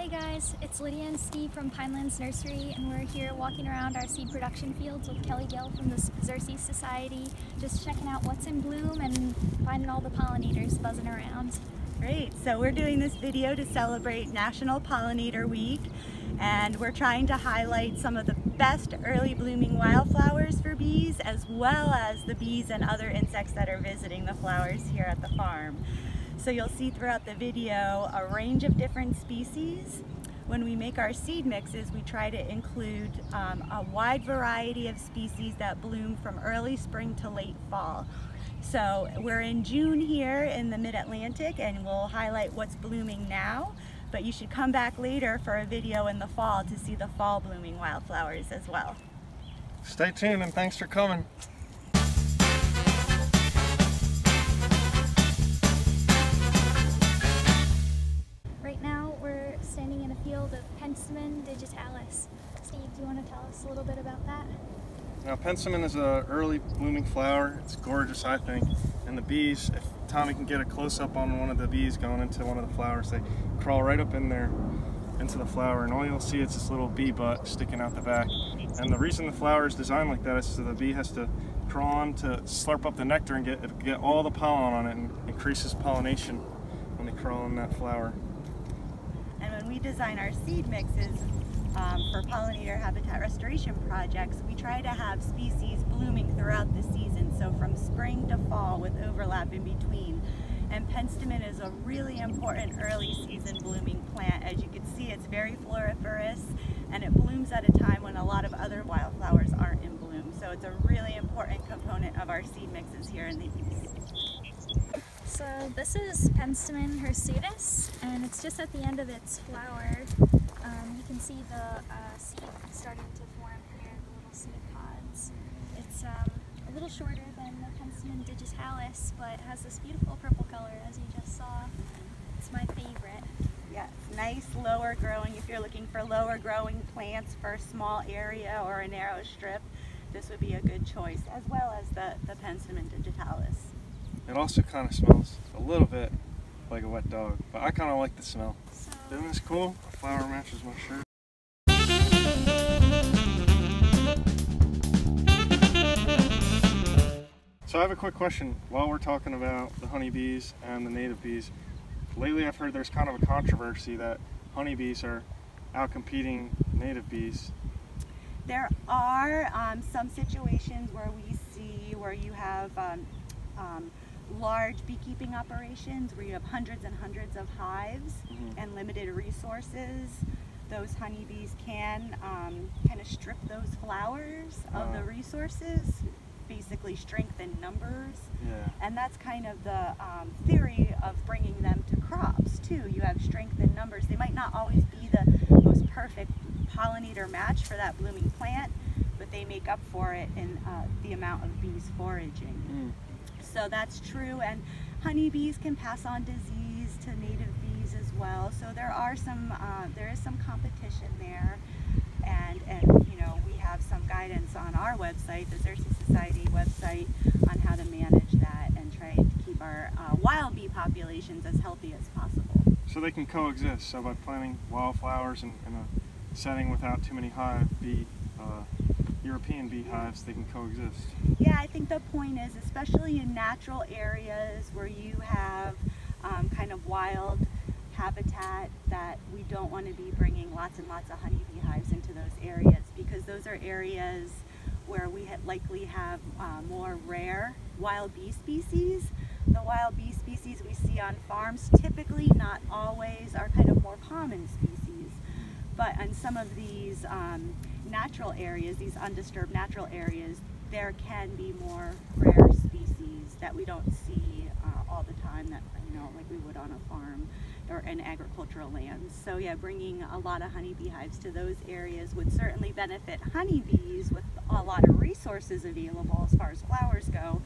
Hey guys, it's Lydia and Steve from Pinelands Nursery and we're here walking around our seed production fields with Kelly Gill from the Xerces Society, just checking out what's in bloom and finding all the pollinators buzzing around. Great, so we're doing this video to celebrate National Pollinator Week and we're trying to highlight some of the best early blooming wildflowers for bees as well as the bees and other insects that are visiting the flowers here at the farm. So you'll see throughout the video a range of different species. When we make our seed mixes, we try to include um, a wide variety of species that bloom from early spring to late fall. So we're in June here in the Mid-Atlantic and we'll highlight what's blooming now, but you should come back later for a video in the fall to see the fall blooming wildflowers as well. Stay tuned and thanks for coming. Field of digitalis. Steve, do you want to tell us a little bit about that? Now, penstemon is a early blooming flower. It's gorgeous, I think. And the bees, if Tommy can get a close-up on one of the bees going into one of the flowers, they crawl right up in there into the flower, and all you'll see is this little bee butt sticking out the back. And the reason the flower is designed like that is so the bee has to crawl on to slurp up the nectar and get, get all the pollen on it and increases pollination when they crawl in that flower we design our seed mixes um, for pollinator habitat restoration projects, we try to have species blooming throughout the season, so from spring to fall with overlap in between. And penstemon is a really important early season blooming plant. As you can see, it's very floriferous and it blooms at a time when a lot of other wildflowers aren't in bloom. So it's a really important component of our seed mixes here in the East. So this is Penstemon hirsutus, and it's just at the end of its flower. Um, you can see the uh, seed starting to form here, the little seed pods. It's um, a little shorter than the Penstemon digitalis, but it has this beautiful purple color as you just saw. It's my favorite. Yes, nice lower growing. If you're looking for lower growing plants for a small area or a narrow strip, this would be a good choice, as well as the, the Penstemon digitalis. It also kind of smells a little bit like a wet dog, but I kind of like the smell. Isn't this cool? A flower matches my shirt. So I have a quick question while we're talking about the honeybees and the native bees. Lately I've heard there's kind of a controversy that honeybees are out competing native bees. There are um, some situations where we see where you have um, um, large beekeeping operations where you have hundreds and hundreds of hives mm -hmm. and limited resources, those honeybees can um, kind of strip those flowers of the resources, basically strengthen numbers. Yeah. And that's kind of the um, theory of bringing them to crops too. You have strength in numbers. They might not always be the most perfect pollinator match for that blooming plant, but they make up for it in uh, the amount of bees foraging. Mm so that's true. And honeybees can pass on disease to native bees as well. So there are some, uh, there is some competition there. And, and, you know, we have some guidance on our website, the Xerces Society website, on how to manage that and try to keep our uh, wild bee populations as healthy as possible. So they can coexist. So by planting wildflowers in, in a setting without too many hive bee uh, European beehives, they can coexist. Yeah, I think the point is, especially in natural areas where you have um, kind of wild habitat, that we don't want to be bringing lots and lots of honeybee hives into those areas because those are areas where we likely have uh, more rare wild bee species. The wild bee species we see on farms typically, not always, are kind of more common species. But on some of these um, natural areas, these undisturbed natural areas, there can be more rare species that we don't see uh, all the time that, you know, like we would on a farm or in agricultural lands. So yeah, bringing a lot of honeybee hives to those areas would certainly benefit honeybees with a lot of resources available as far as flowers go.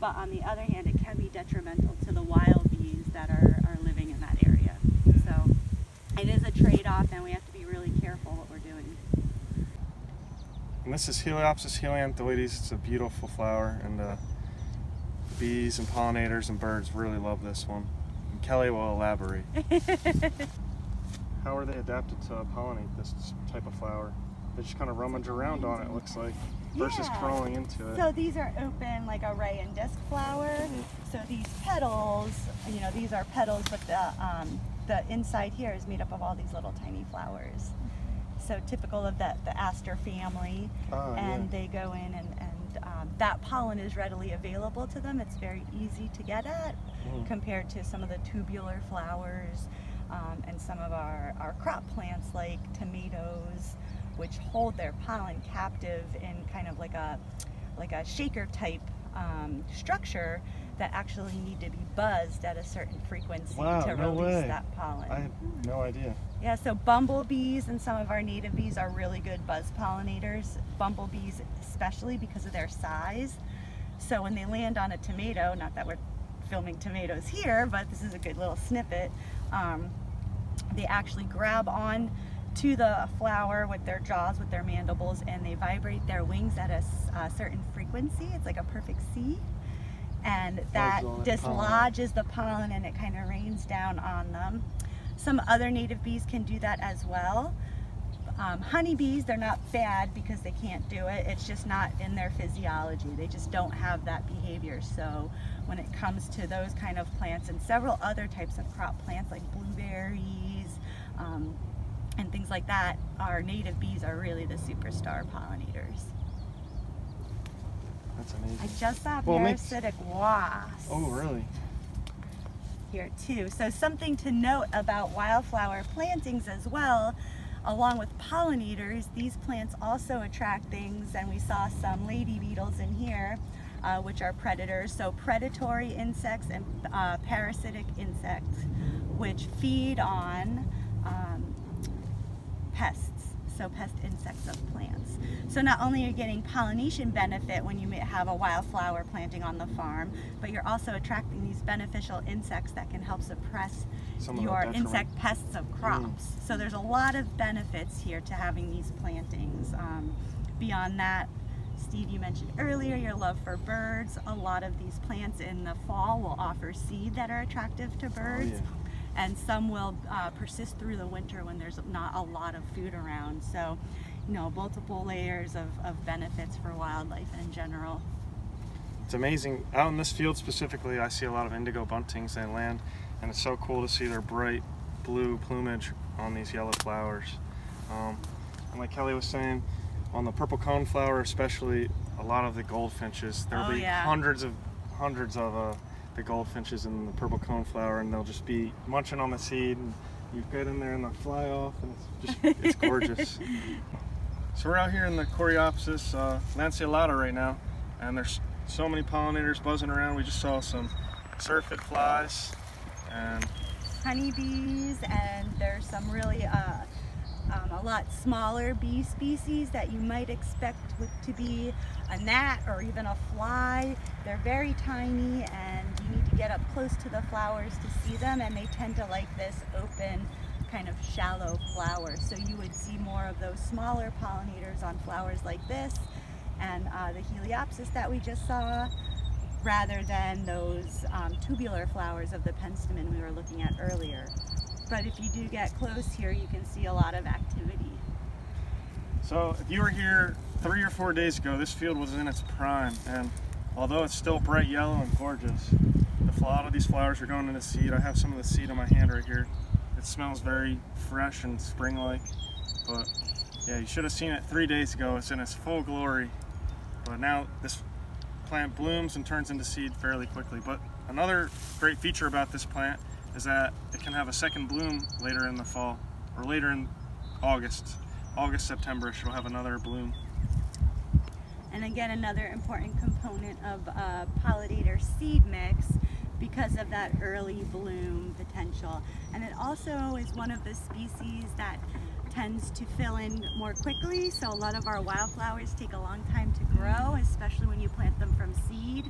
But on the other hand, it can be detrimental to the wild bees that are, are living in that area. So it is a trade-off and we have to be really careful what we're doing. And this is Heliopsis helianthoides. It's a beautiful flower, and uh, bees and pollinators and birds really love this one. And Kelly will elaborate. how are they adapted to pollinate this type of flower? They just kind of rummage around on it, looks like, versus Yeah. crawling into it. So these are open like a ray and disc flower. Mhm. So these petals, you know, these are petals, but the um, the inside here is made up of all these little tiny flowers. So typical of the, the aster family. Ah, and yeah. they go in and, and um, that pollen is readily available to them. It's very easy to get at Mhm. compared to some of the tubular flowers um, and some of our, our crop plants like tomatoes, which hold their pollen captive in kind of like a like a shaker type um, structure that actually need to be buzzed at a certain frequency Wow, to no release way. that pollen. I had no idea. Yeah, so bumblebees and some of our native bees are really good buzz pollinators. Bumblebees, especially because of their size. So when they land on a tomato, not that we're filming tomatoes here, but this is a good little snippet, um, they actually grab on to the flower with their jaws, with their mandibles, and they vibrate their wings at a certain frequency. It's like a perfect C. And that all that pollen. dislodges the pollen and it kind of rains down on them. Some other native bees can do that as well. Um, honeybees, they're not bad because they can't do it. It's just not in their physiology. They just don't have that behavior. So when it comes to those kind of plants and several other types of crop plants like blueberries um, and things like that, our native bees are really the superstar pollinators. That's amazing. I just saw Well, it makes- parasitic wasps. Oh, really? Here too. So something to note about wildflower plantings as well, along with pollinators, these plants also attract things and we saw some lady beetles in here, uh, which are predators. So predatory insects and uh, parasitic insects, which feed on um, pests, so pest insects of plants. So not only are you getting pollination benefit when you may have a wildflower planting on the farm, but you're also attracting these beneficial insects that can help suppress Some your. Mm. insect pests of crops. So there's a lot of benefits here to having these plantings. Um, beyond that, Steve, you mentioned earlier your love for birds. A lot of these plants in the fall will offer seed that are attractive to birds Oh, yeah. And some will uh, persist through the winter when there's not a lot of food around. So, you know, multiple layers of, of benefits for wildlife in general. It's amazing. Out in this field specifically, I see a lot of indigo buntings that land, and it's so cool to see their bright blue plumage on these yellow flowers. Um, and like Kelly was saying, on the purple coneflower especially, a lot of the goldfinches, there'll Oh, be yeah. hundreds of hundreds of uh, the goldfinches and the purple coneflower, and they'll just be munching on the seed, and you get in there and they'll fly off, and it's just it's gorgeous. So we're out here in the Coreopsis uh, lanceolata right now, and there's so many pollinators buzzing around. We just saw some syrphid flies, and honeybees and there's some really uh, um, a lot smaller bee species that you might expect to be a gnat or even a fly. They're very tiny and you need to get up close to the flowers to see them and they tend to like this open kind of shallow flower. So you would see more of those smaller pollinators on flowers like this and uh, the Heliopsis that we just saw rather than those um, tubular flowers of the penstemon we were looking at earlier. But if you do get close here, you can see a lot of activity. so if you were here three or four days ago, this field was in its prime, and although it's still bright yellow and gorgeous, a lot of these flowers are going into seed. I have some of the seed on my hand right here. It smells very fresh and spring-like, but yeah, you should have seen it three days ago. It's in its full glory, but now this plant blooms and turns into seed fairly quickly. But another great feature about this plant is that it can have a second bloom later in the fall or later in August. August, September, it'll have another bloom. And again, another important component of a pollinator seed mix because of that early bloom potential. And it also is one of the species that tends to fill in more quickly. So a lot of our wildflowers take a long time to grow, especially when you plant them from seed.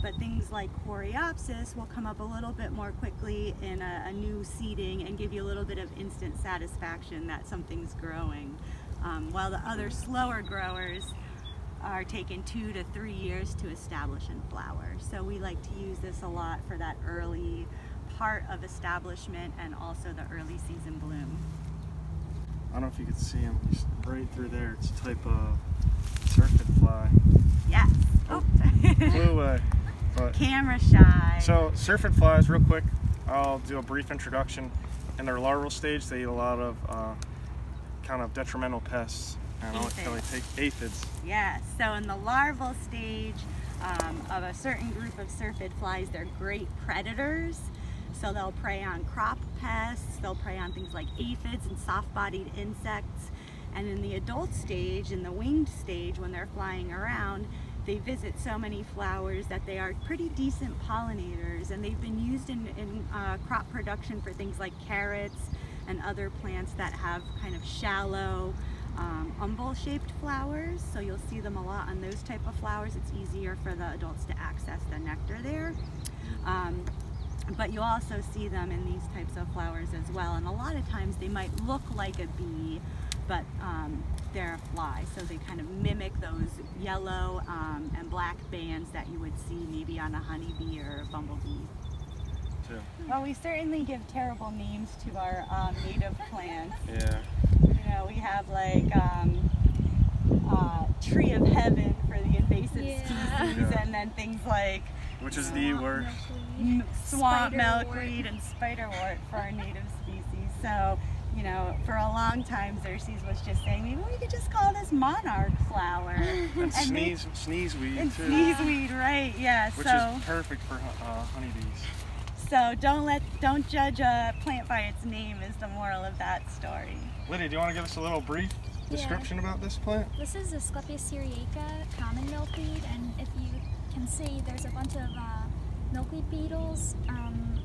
But things like Coreopsis will come up a little bit more quickly in a, a new seeding and give you a little bit of instant satisfaction that something's growing. Um, while the other slower growers are taking two to three years to establish and flower. So we like to use this a lot for that early part of establishment and also the early season bloom. I don't know if you can see them, He's right through there. It's a type of syrphid fly. Yes. Oh. Flew away. But Camera shy. so syrphid flies, real quick. I'll do a brief introduction. In their larval stage, they eat a lot of uh, kind of detrimental pests, and I'll tell you, Aphids. take aphids. Yes, so in the larval stage um, of a certain group of syrphid flies, they're great predators. So they'll prey on crop pests, they'll prey on things like aphids and soft-bodied insects. And in the adult stage, in the winged stage, when they're flying around, they visit so many flowers that they are pretty decent pollinators and they've been used in, in uh, crop production for things like carrots and other plants that have kind of shallow um, umbel-shaped flowers. So you'll see them a lot on those type of flowers. It's easier for the adults to access the nectar there. Um, but you also see them in these types of flowers as well. And a lot of times they might look like a bee, but um, they're a fly. So they kind of mimic those yellow um, and black bands that you would see maybe on a honeybee or a bumblebee. Too. Well, we certainly give terrible names to our um, native plants. Yeah. You know, we have like um, uh, tree of heaven for the invasive Yeah. species, Yeah. and then things like Which is the Swamp worst. swamp Spiderwort. milkweed and spiderwort for our native species. So, you know, for a long time, Xerces was just saying, maybe we could just call this monarch flower. And And they- sneeze, sneezeweed and too. sneezeweed, right? Yeah. Which so, is perfect for uh, honeybees. so don't let, don't judge a plant by its name. Is the moral of that story. Lydia, do you want to give us a little brief description about this plant? This is Asclepias syriaca, common milkweed, and if you can see, there's a bunch of uh, milkweed beetles um,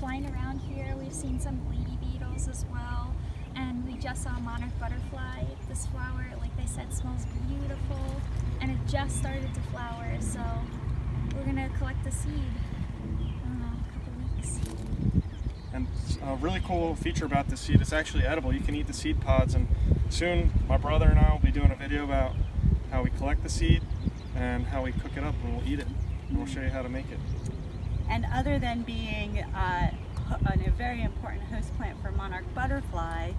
flying around here. We've seen some lady beetles as well, and we just saw a monarch butterfly. This flower, like they said, smells beautiful, and it just started to flower, so we're gonna collect the seed. I don't know, a couple weeks. And a really cool feature about this seed, it's actually edible. You can eat the seed pods, and soon my brother and I will be doing a video about how we collect the seed and how we cook it up, and we'll eat it. And we'll show you how to make it. And other than being uh, a very important host plant for monarch butterfly,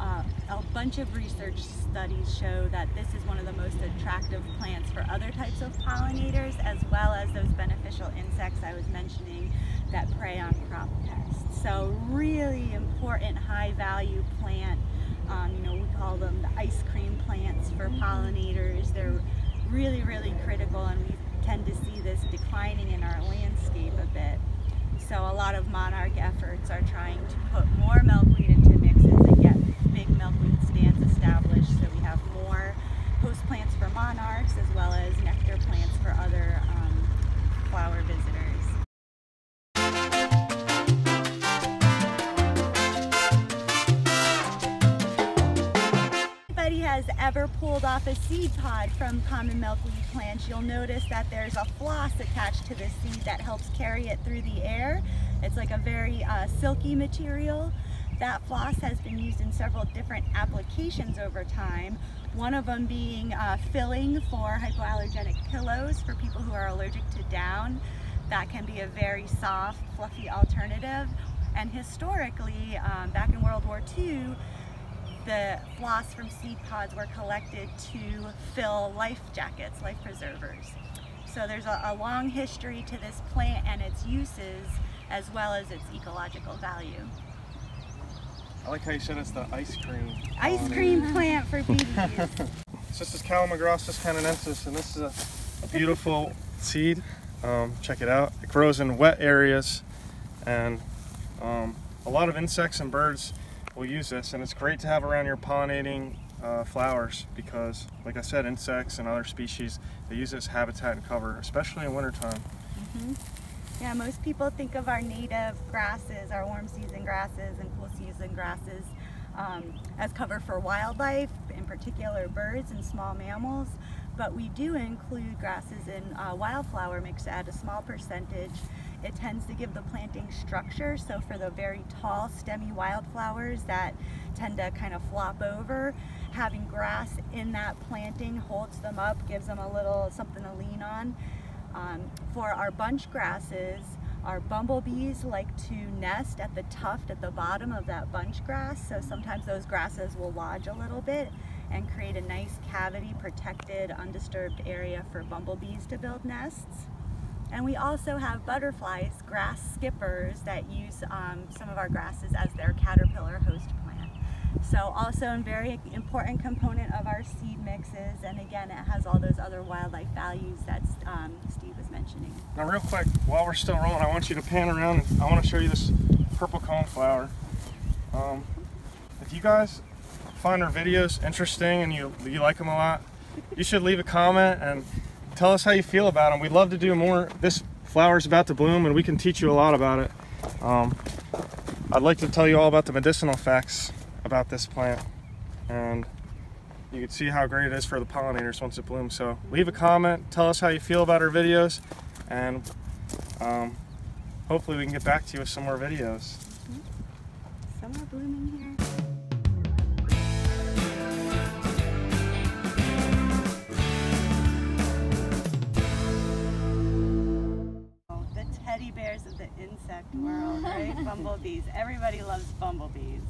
uh, a bunch of research studies show that this is one of the most attractive plants for other types of pollinators, as well as those beneficial insects I was mentioning that prey on crop pests. So really important high value plant. Um, you know, we call them the ice cream plants for pollinators. They're really, really critical and we tend to see this declining in our landscape a bit. So a lot of monarch efforts are trying to put more milkweed into mixes and get big milkweed stands established so we have more host plants for monarchs as well as nectar plants for other um, flower visitors. Has ever pulled off a seed pod from common milkweed plants, you'll notice that there's a floss attached to the seed that helps carry it through the air. It's like a very uh, silky material. That floss has been used in several different applications over time. One of them being uh, filling for hypoallergenic pillows for people who are allergic to down. That can be a very soft, fluffy alternative. And historically, um, back in World War II, the floss from seed pods were collected to fill life jackets, life preservers. So there's a, a long history to this plant and its uses as well as its ecological value. I like how you said it's the ice cream. Ice cream plant for bees. So this is Calamagrostis canadensis, and this is a beautiful seed. Um, check it out. It grows in wet areas, and um, a lot of insects and birds will use this, and it's great to have around your pollinating uh, flowers because, like I said, insects and other species they use this habitat and cover, especially in wintertime. Yeah, most people think of our native grasses, our warm season grasses and cool season grasses um, as cover for wildlife, in particular birds and small mammals. But we do include grasses in uh, wildflower mix at a small percentage. It tends to give the planting structure, so for the very tall stemmy wildflowers that tend to kind of flop over, having grass in that planting holds them up, gives them a little something to lean on. Um, for our bunch grasses, Our bumblebees like to nest at the tuft at the bottom of that bunch grass, so sometimes those grasses will lodge a little bit and create a nice cavity protected undisturbed area for bumblebees to build nests. And we also have butterflies, grass skippers that use um, some of our grasses as their caterpillar host plant. So also a very important component of our seed mixes and again it has all those other wildlife values that um, Steve was mentioning. Now real quick, while we're still rolling, I want you to pan around I want to show you this purple coneflower. Um, if you guys find our videos interesting and you, you like them a lot, you should leave a comment and tell us how you feel about them. We'd love to do more. This flower is about to bloom and we can teach you a lot about it. Um, I'd like to tell you all about the medicinal effects about this plant and you can see how great it is for the pollinators once it blooms. So leave a comment, tell us how you feel about our videos and um, hopefully we can get back to you with some more videos. Some are blooming here. Insect world, right? bumblebees. Everybody loves bumblebees.